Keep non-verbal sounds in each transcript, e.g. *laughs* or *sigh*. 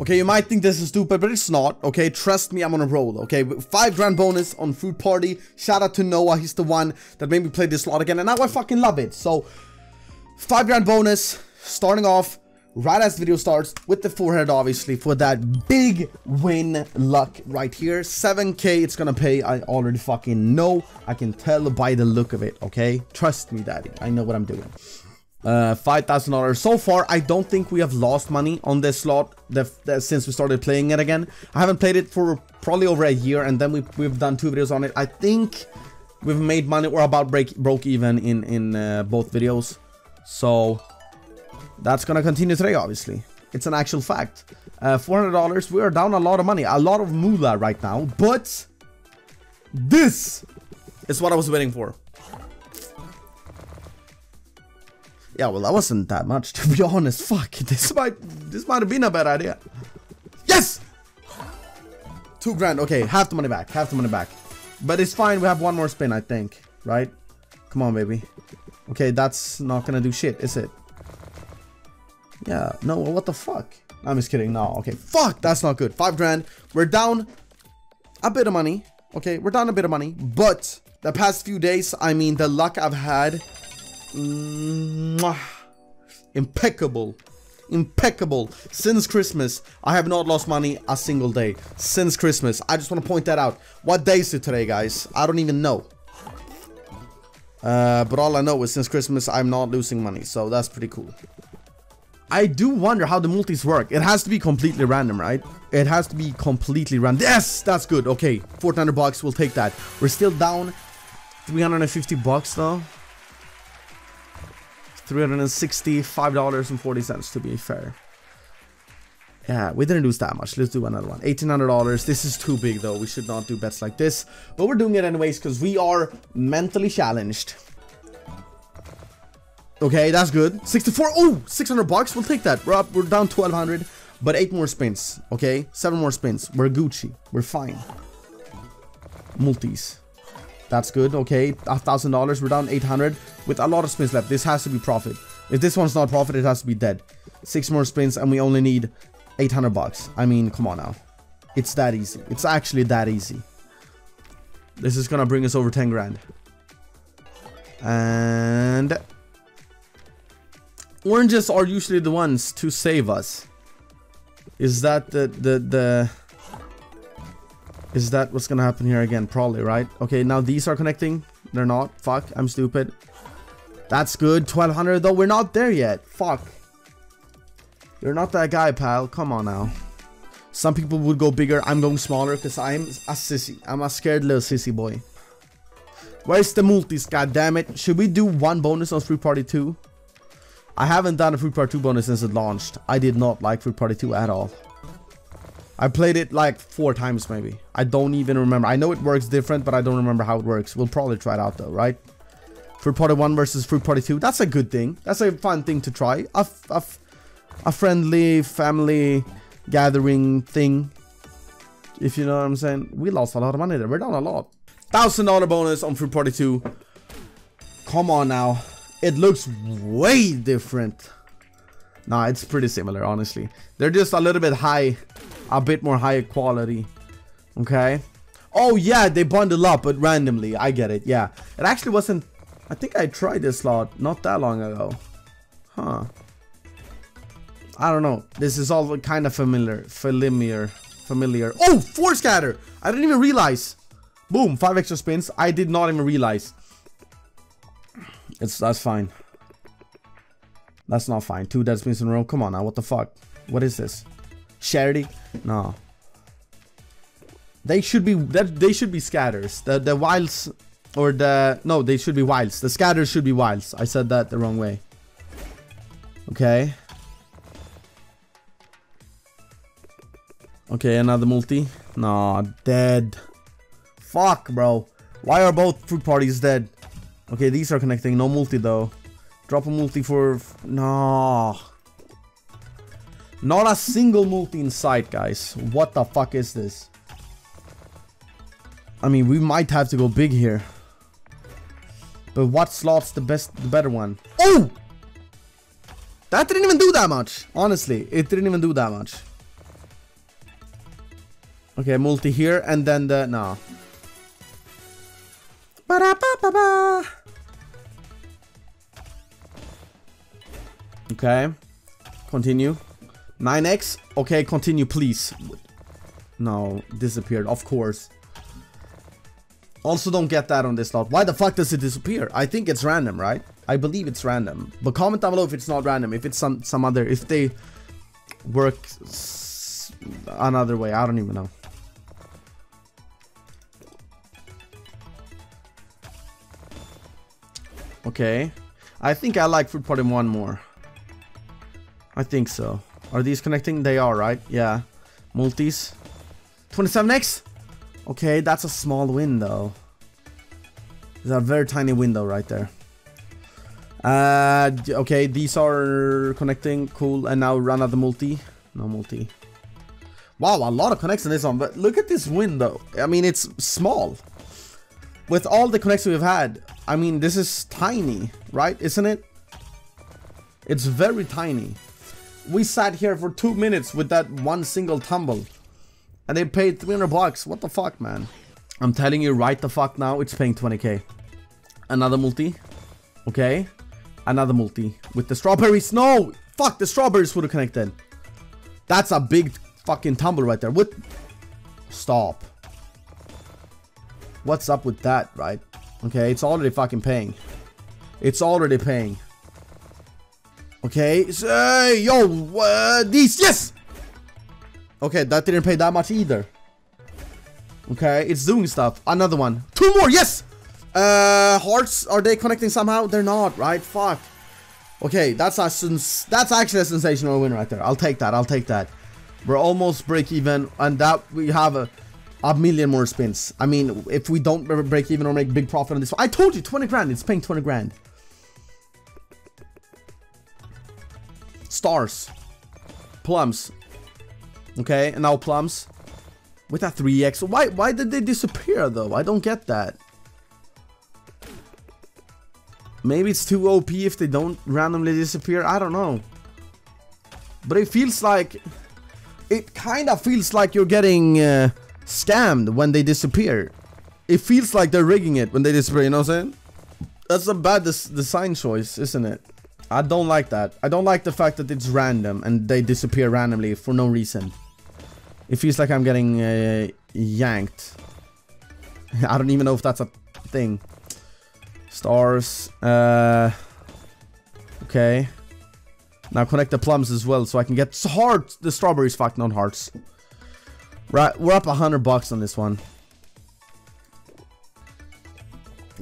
Okay, you might think this is stupid, but it's not, okay? Trust me, I'm on a roll, okay? Five grand bonus on Fruit Party. Shout out to Noah, he's the one that made me play this slot again, and now I fucking love it. So, five grand bonus, starting off right as the video starts with the forehead, obviously, for that big win luck right here. 7k it's gonna pay, I already fucking know. I can tell by the look of it, okay? Trust me, daddy, I know what I'm doing uh, $5,000. So far, I don't think we have lost money on this slot the, the, since we started playing it again. I haven't played it for probably over a year, and then we've, we've done two videos on it. I think we've made money. We're about break broke even in, in uh, both videos. So that's going to continue today, obviously. It's an actual fact. Uh, $400, we are down a lot of money. A lot of moolah right now, but this is what I was waiting for. Yeah, well, that wasn't that much, *laughs* to be honest. Fuck, this might, this might have been a bad idea. Yes! Two grand. Okay, half the money back. Half the money back. But it's fine. We have one more spin, I think. Right? Come on, baby. Okay, that's not gonna do shit, is it? Yeah. No, what the fuck? I'm just kidding. No, okay. Fuck, that's not good. Five grand. We're down a bit of money. Okay, we're down a bit of money. But the past few days, I mean, the luck I've had Mwah. Impeccable. Impeccable. Since Christmas, I have not lost money a single day. Since Christmas. I just want to point that out. What day is it today, guys? I don't even know. Uh, but all I know is since Christmas, I'm not losing money. So that's pretty cool. I do wonder how the multis work. It has to be completely random, right? It has to be completely random. Yes, that's good. Okay, 400 bucks. We'll take that. We're still down 350 bucks though. $365.40 to be fair. Yeah, we didn't lose that much. Let's do another one. $1,800. This is too big though. We should not do bets like this. But we're doing it anyways because we are mentally challenged. Okay, that's good. 64. Oh, 600 bucks. We'll take that. We're up. We're down 1200. But eight more spins. Okay, seven more spins. We're Gucci. We're fine. Multis. That's good. Okay, a thousand dollars. We're down 800 with a lot of spins left. This has to be profit. If this one's not profit, it has to be dead. Six more spins and we only need 800 bucks. I mean, come on now. It's that easy. It's actually that easy. This is gonna bring us over 10 grand. And oranges are usually the ones to save us. Is that the the the is that what's gonna happen here again? Probably, right? Okay, now these are connecting. They're not. Fuck, I'm stupid. That's good. 1200 though. We're not there yet. Fuck. You're not that guy, pal. Come on now. Some people would go bigger. I'm going smaller because I'm a sissy. I'm a scared little sissy boy. Where's the multis? God damn it. Should we do one bonus on Fruit Party 2? I haven't done a Fruit Party 2 bonus since it launched. I did not like Fruit Party 2 at all. I played it like four times maybe. I don't even remember. I know it works different, but I don't remember how it works. We'll probably try it out though, right? Fruit Party 1 versus Fruit Party 2. That's a good thing. That's a fun thing to try. A, a, a friendly family gathering thing. If you know what I'm saying. We lost a lot of money there. We're down a lot. $1,000 bonus on Fruit Party 2. Come on now. It looks way different. Nah, it's pretty similar, honestly. They're just a little bit high a bit more higher quality. Okay. Oh yeah, they bundle up, but randomly. I get it. Yeah, it actually wasn't. I think I tried this slot not that long ago. Huh. I don't know. This is all kind of familiar. Familiar. Familiar. Oh, four scatter. I didn't even realize. Boom, five extra spins. I did not even realize. It's that's fine. That's not fine. Two dead spins in a row. Come on now. What the fuck? What is this? Charity? No. They should be that they should be scatters. The the wilds or the no, they should be wilds. The scatters should be wilds. I said that the wrong way. Okay. Okay, another multi. Nah, dead. Fuck, bro. Why are both fruit parties dead? Okay, these are connecting. No multi though. Drop a multi for no. Not a single multi in sight, guys. What the fuck is this? I mean, we might have to go big here. But what slot's the best, the better one? Oh! That didn't even do that much. Honestly, it didn't even do that much. Okay, multi here, and then the... No. Ba-da-ba-ba-ba. Okay. Continue. 9x. Okay, continue, please. No, disappeared, of course. Also don't get that on this slot. Why the fuck does it disappear? I think it's random, right? I believe it's random. But comment down below if it's not random, if it's some some other, if they work another way. I don't even know. Okay. I think I like Fruit Party 1 more. I think so. Are these connecting? They are, right? Yeah. Multis. 27x? Okay, that's a small window. It's a very tiny window right there. Uh, okay, these are connecting. Cool. And now run out the multi. No multi. Wow, a lot of connects in this one. But look at this window. I mean, it's small. With all the connects we've had, I mean, this is tiny, right? Isn't it? It's very tiny. We sat here for two minutes with that one single tumble. And they paid 300 bucks. What the fuck, man? I'm telling you right the fuck now, it's paying 20k. Another multi. Okay. Another multi. With the strawberries. No! Fuck, the strawberries would have connected. That's a big fucking tumble right there. What? Stop. What's up with that, right? Okay, it's already fucking paying. It's already paying. Okay, so, uh, yo, uh, these, yes! Okay, that didn't pay that much either. Okay, it's doing stuff. Another one. Two more, yes! Uh, hearts, are they connecting somehow? They're not, right? Fuck. Okay, that's a that's actually a sensational win right there. I'll take that, I'll take that. We're almost break even, and that we have a a million more spins. I mean, if we don't break even or make big profit on this, I told you 20 grand. It's paying 20 grand. Stars, plums. Okay, and now plums with that 3x. Why why did they disappear though? I don't get that. Maybe it's too OP if they don't randomly disappear. I don't know. But it feels like it kind of feels like you're getting uh, scammed when they disappear. It feels like they're rigging it when they disappear, you know what I'm saying? That's a bad des design choice, isn't it? I don't like that. I don't like the fact that it's random and they disappear randomly for no reason. It feels like I'm getting uh, yanked. *laughs* I don't even know if that's a thing. Stars. Uh, okay. Now connect the plums as well so I can get hearts. The strawberries, fuck, not hearts. Right, we're up a hundred bucks on this one.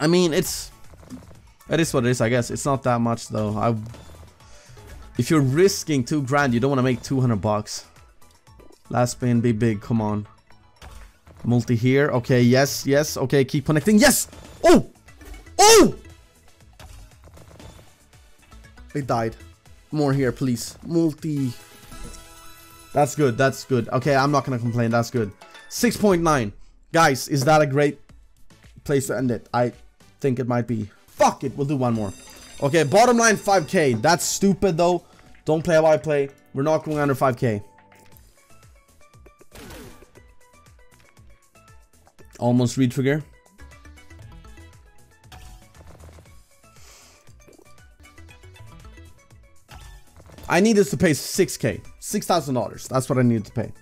I mean, it's it is what it is, I guess. It's not that much though. I if you're risking two grand, you don't want to make 200 bucks. Last spin, be big. Come on. Multi here. Okay, yes, yes. Okay, keep connecting. Yes! Oh! Oh! It died. More here, please. Multi. That's good. That's good. Okay, I'm not going to complain. That's good. 6.9. Guys, is that a great place to end it? I think it might be. Fuck it. We'll do one more. Okay, bottom line 5k. That's stupid though. Don't play how I play. We're not going under 5k. Almost retrigger. I need this to pay 6k. $6,000. That's what I need to pay.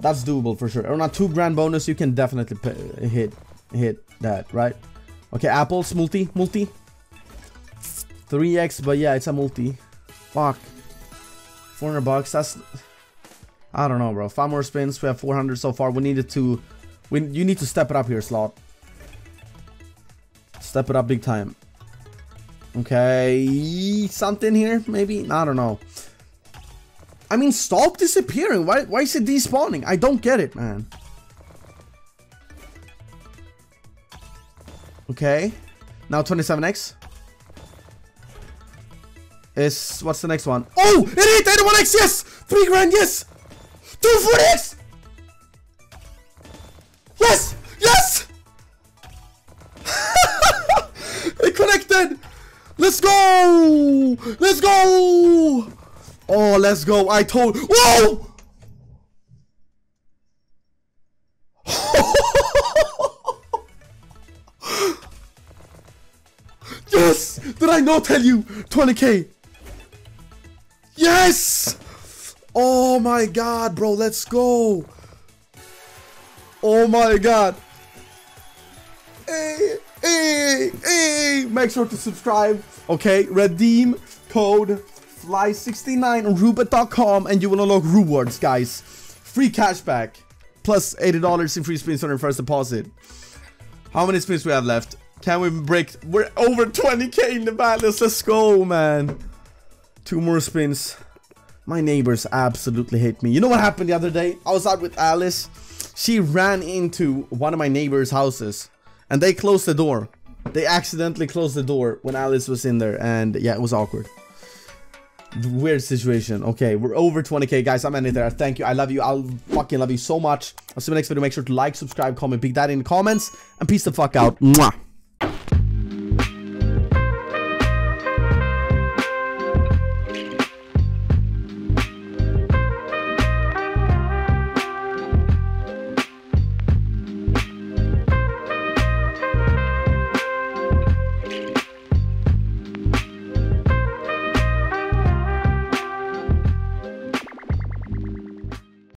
That's doable for sure. Or not two grand bonus, you can definitely pay, hit hit that, right? Okay, apples, multi, multi. 3x, but yeah, it's a multi. Fuck. 400 bucks, that's... I don't know, bro. Five more spins. We have 400 so far. We needed to... We, you need to step it up here, Slot. Step it up big time. Okay, something here, maybe? I don't know. I mean, stop disappearing. Why, why is it despawning? I don't get it, man. Okay. Now 27x. Is, what's the next one? Oh, it hit 81x, yes! 3 grand, yes! 240x! Yes! Yes! *laughs* it connected! Let's go! Let's go! Oh, let's go. I told... Whoa! I not tell you? 20k. Yes! Oh my god, bro, let's go. Oh my god. Hey, hey, hey. Make sure to subscribe. Okay, redeem code fly69 on roobet.com and you will unlock RooWards, guys. Free cashback plus $80 in free spins on your first deposit. How many spins we have left? Can we break? We're over 20k in the balance. Let's go, man. Two more spins. My neighbors absolutely hate me. You know what happened the other day? I was out with Alice. She ran into one of my neighbors' houses and they closed the door. They accidentally closed the door when Alice was in there and yeah, it was awkward. Weird situation. Okay, we're over 20k, guys. I'm ending there. Thank you. I love you. I'll fucking love you so much. I'll see you in the next video. Make sure to like, subscribe, comment, big that in the comments, and peace the fuck out. Mwah.